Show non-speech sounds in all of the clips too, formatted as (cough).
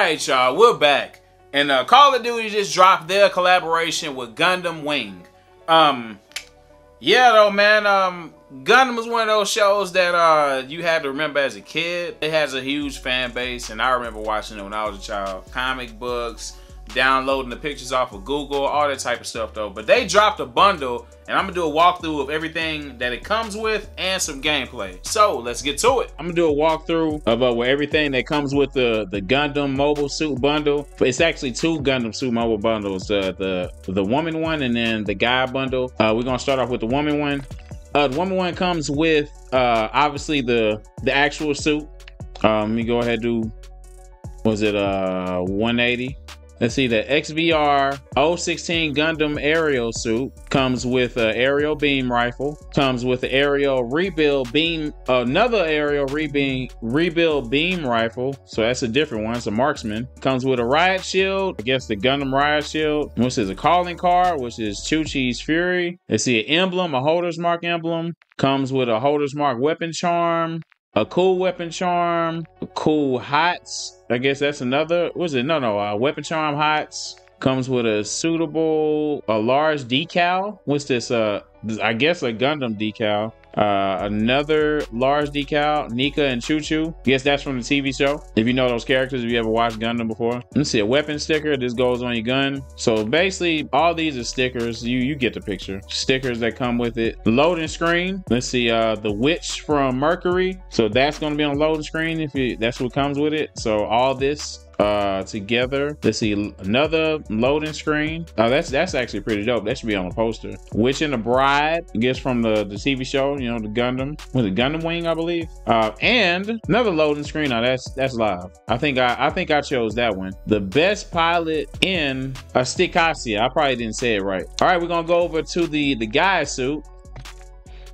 Alright, y'all, we're back. And uh, Call of Duty just dropped their collaboration with Gundam Wing. Um, yeah, though, man. Um, Gundam was one of those shows that uh you had to remember as a kid. It has a huge fan base, and I remember watching it when I was a child. Comic books, downloading the pictures off of Google, all that type of stuff though. But they dropped a bundle and I'm gonna do a walkthrough of everything that it comes with and some gameplay. So let's get to it. I'm gonna do a walkthrough of uh, everything that comes with the, the Gundam mobile suit bundle. It's actually two Gundam suit mobile bundles, uh, the, the woman one and then the guy bundle. Uh, we're gonna start off with the woman one. Uh, the woman one comes with uh, obviously the the actual suit. Um, let me go ahead do was it uh 180 Let's see, the XVR 016 Gundam aerial suit comes with an aerial beam rifle, comes with an aerial rebuild beam, another aerial rebuild, rebuild beam rifle. So that's a different one. It's a marksman. Comes with a riot shield, I guess the Gundam riot shield, which is a calling card, which is Chuchu's Fury. Let's see, an emblem, a holder's mark emblem. Comes with a holder's mark weapon charm, a cool weapon charm, cool hots. I guess that's another. Was it? No, no. Uh, weapon charm hots comes with a suitable, a large decal. What's this? Uh, I guess a Gundam decal. Uh, another large decal, Nika and Chuchu. Guess that's from the TV show. If you know those characters, if you ever watched Gundam before. Let's see, a weapon sticker. This goes on your gun. So basically, all these are stickers. You you get the picture. Stickers that come with it. Loading screen. Let's see, uh, the witch from Mercury. So that's gonna be on loading screen if you that's what comes with it. So all this uh together. Let's see another loading screen. Oh that's that's actually pretty dope. That should be on a poster. Witch and the bride I guess from the the tv show you know the gundam. With the gundam wing i believe? Uh and another loading screen. Now that's that's live. I think i i think i chose that one. The best pilot in Asticassia. i probably didn't say it right. All right we're gonna go over to the the guy suit.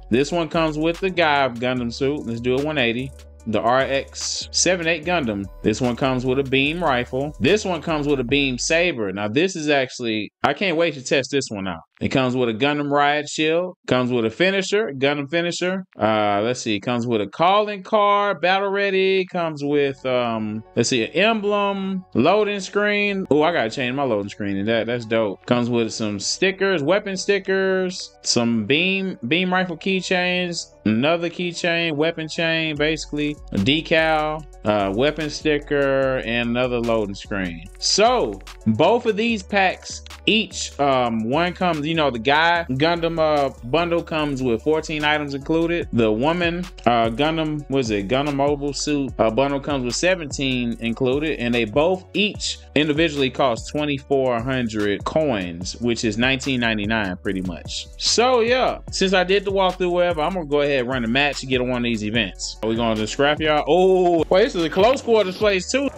This one comes with the guy Gundam suit. Let's do a 180 the RX 78 Gundam. This one comes with a beam rifle. This one comes with a beam saber. Now this is actually, I can't wait to test this one out. It comes with a Gundam Riot Shield. Comes with a finisher, Gundam finisher. Uh, let's see. Comes with a calling card, battle ready. Comes with um, let's see, an emblem, loading screen. Oh, I gotta change my loading screen and that. That's dope. Comes with some stickers, weapon stickers, some beam beam rifle keychains, another keychain, weapon chain, basically a decal, uh, weapon sticker, and another loading screen. So both of these packs each um one comes you know the guy gundam uh bundle comes with 14 items included. The woman uh gundam was it? Gundam mobile suit uh, bundle comes with 17 included and they both each individually cost 2400 coins which is 19.99 pretty much. So yeah since i did the walkthrough whatever i'm gonna go ahead and run a match to get on one of these events. Are we gonna just scrap y'all? Oh wait this is a close quarters place too.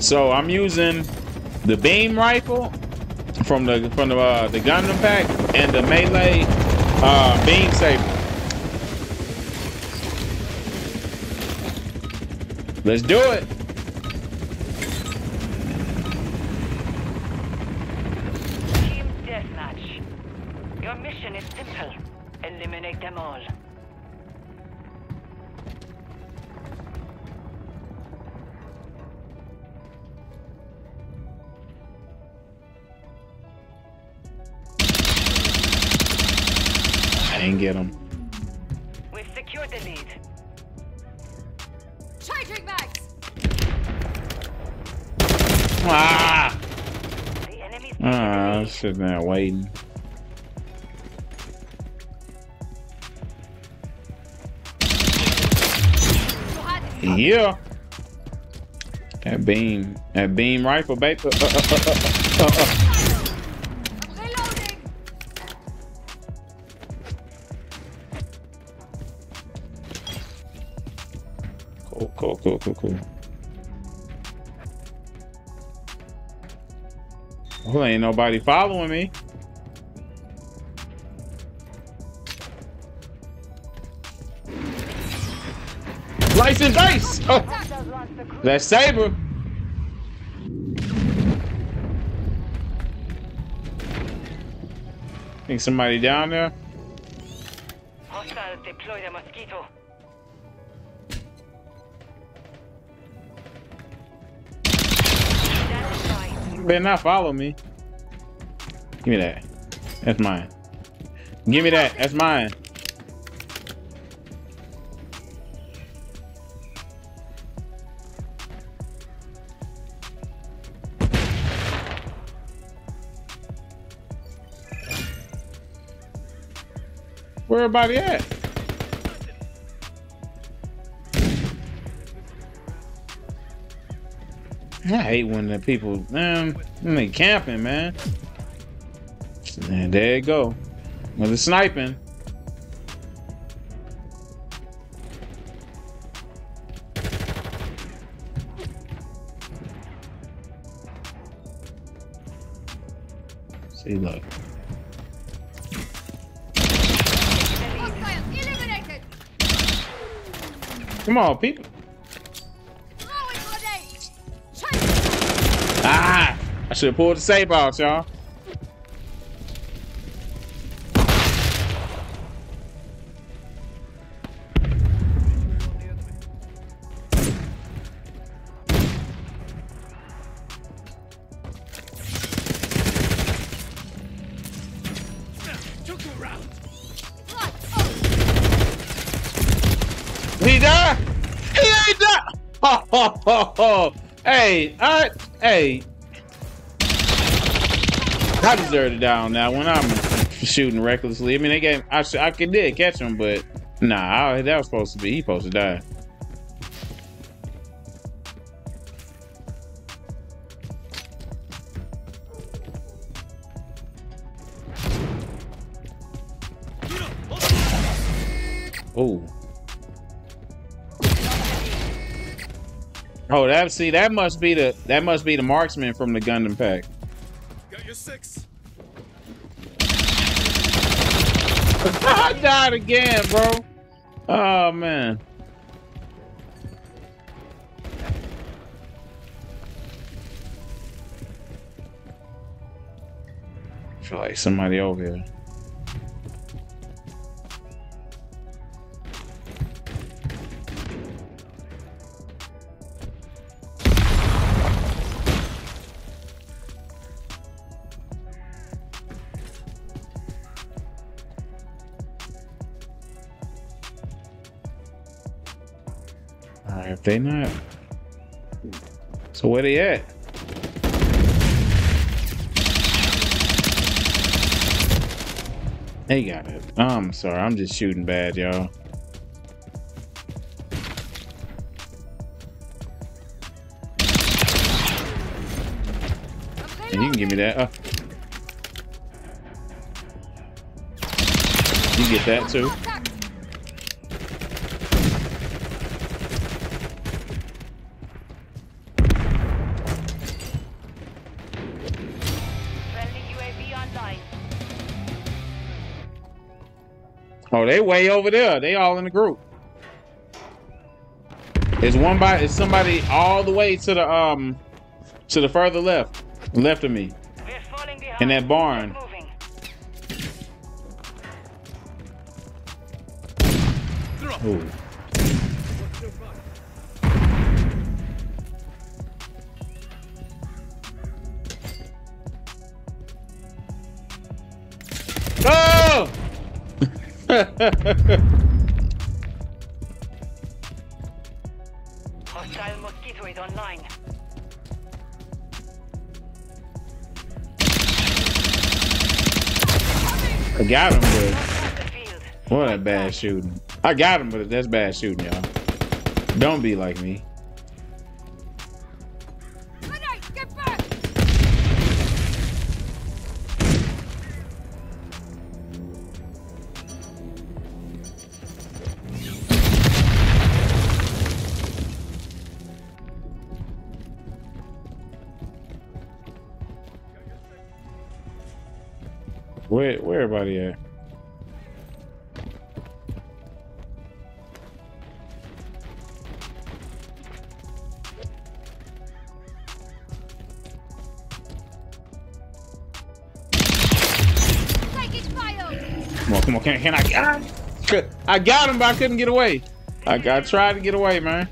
So I'm using the beam rifle from the from the uh, the Gundam pack and the melee uh, beam saber. Let's do it. Team deathmatch. Your mission is simple. Eliminate them all. I didn't get him. We've secured the lead. Charging mags! Ah! Ah, I was sitting there waiting. Yeah. That beam, that beam rifle, baby. Uh, uh, uh, uh, uh, uh. Cool, cool, cool. Well, ain't nobody following me. License base! Oh, that saber. Think somebody down there? Hostiles deploy the mosquito. Better not follow me. Give me that. That's mine. Give me that. That's mine. Where everybody at? I hate when the people, man, when they camping, man. And there you go. With the sniping. See, look. Come on, people. Should pulled the save out, y'all. He died. He ain't. (laughs) Hey, I, hey. I deserve to die on that one. I'm shooting recklessly. I mean, they gave. I I could did catch him, but nah, I, that was supposed to be. He supposed to die. Oh. Oh, that see that must be the that must be the marksman from the Gundam pack. Got your six. I died again, bro. Oh man. I feel like somebody over here. Alright, if they not. So where they at? They got it. I'm sorry, I'm just shooting bad, y'all. You can give me that. Uh, you get that too. Oh, they way over there. They all in the group. There's one by it's somebody all the way to the um to the further left. Left of me. We're falling behind. In that barn. Ooh. (laughs) Hostile mosquito is online. I got him, but Across the field. what a bad shooting. I got him, but that's bad shooting, y'all. Don't be like me. Where where everybody at? Come on, come on, can, can I? Ah, I got him, but I couldn't get away. I, I tried to get away, man.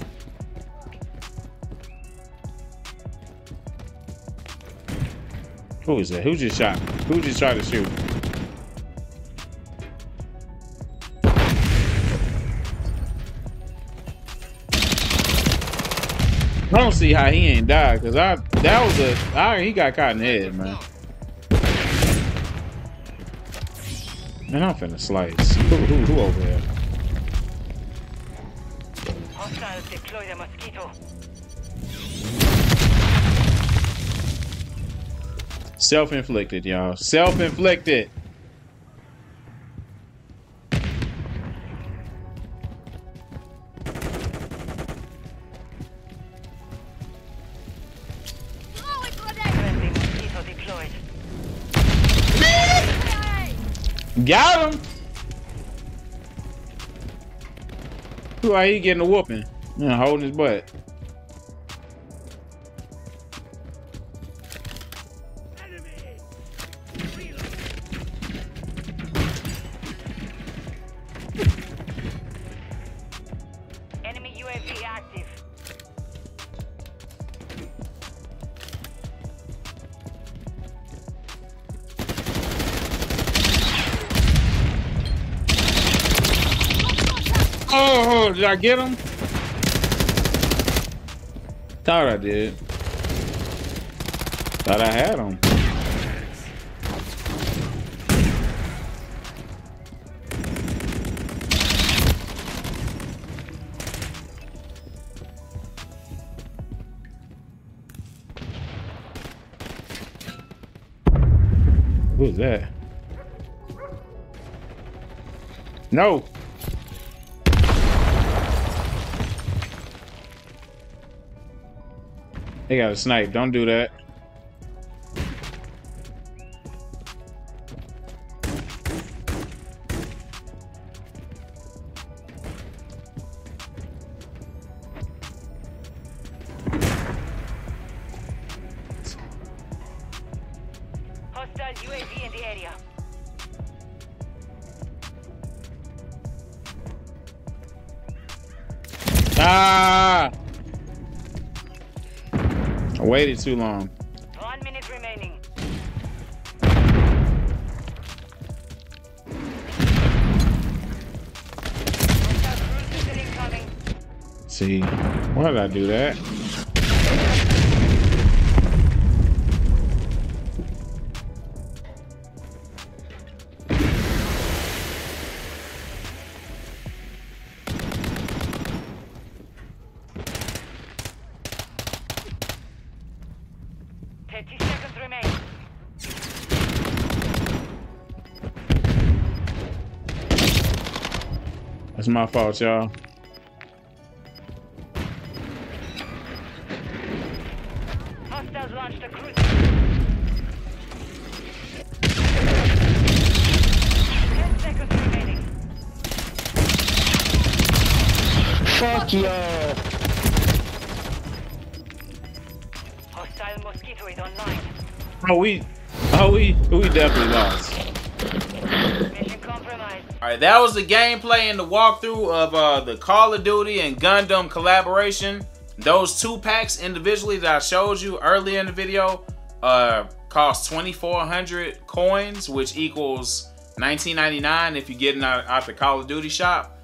Who is that? Who just shot? Who just tried to shoot? I don't see how he ain't died because I that was a I he got caught in the head, man. Man, I'm finna slice. Who, who, who over there? Hostiles deploy the mosquito. Self-inflicted, y'all. Self-inflicted. Got him. Who are he getting a whooping? Yeah, holding his butt. Oh, did I get him? Thought I did. Thought I had him. Who's that? No. They got a snipe. Don't do that. Waited too long. One minute remaining. Hostile cruise missile incoming. See, why did I do that? That's my fault, y'all. Hostiles launched a cruise. Ten seconds remaining. Fuck y'all. Hostile mosquito is online. Oh, we, oh, we, we definitely lost. Mission compromised. All right, that was the gameplay and the walkthrough of uh, the Call of Duty and Gundam collaboration. Those two packs individually that I showed you earlier in the video uh, cost 2,400 coins, which equals 19.99 if you're getting out, out the Call of Duty shop.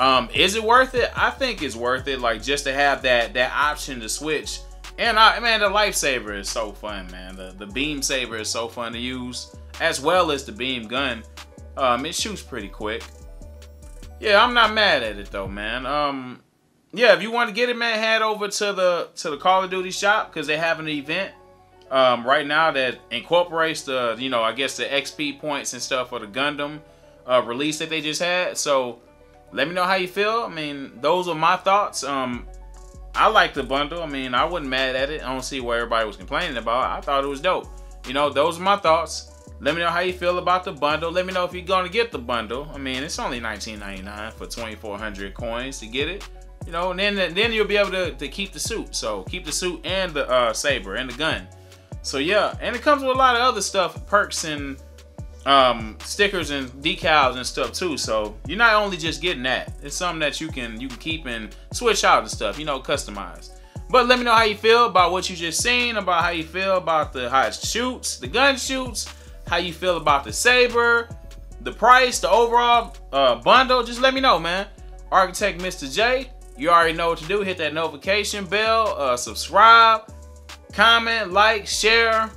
Um, is it worth it? I think it's worth it. Like just to have that that option to switch. And I man, the lifesaver is so fun, man. The the beam saber is so fun to use, as well as the beam gun. Um, it shoots pretty quick. Yeah, I'm not mad at it though, man. Um, yeah, if you want to get it, man, head over to the to the Call of Duty shop because they have an event um, right now that incorporates the, you know, I guess the XP points and stuff for the Gundam uh, release that they just had. So let me know how you feel. I mean, those are my thoughts. Um, I like the bundle. I mean, I wasn't mad at it. I don't see what everybody was complaining about. I thought it was dope. You know, those are my thoughts. Let me know how you feel about the bundle. Let me know if you're gonna get the bundle. I mean, it's only $19.99 for 2,400 coins to get it. You know, and then then you'll be able to, to keep the suit. So keep the suit and the uh, saber and the gun. So yeah, and it comes with a lot of other stuff, perks and um, stickers and decals and stuff too. So you're not only just getting that; it's something that you can you can keep and switch out and stuff. You know, customize. But let me know how you feel about what you just seen, about how you feel about the how it shoots, the gun shoots, how you feel about the saber, the price, the overall uh, bundle. Just let me know, man. Arkitek Mr. J, you already know what to do. Hit that notification bell, uh, subscribe, comment, like, share.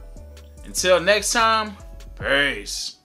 Until next time, peace.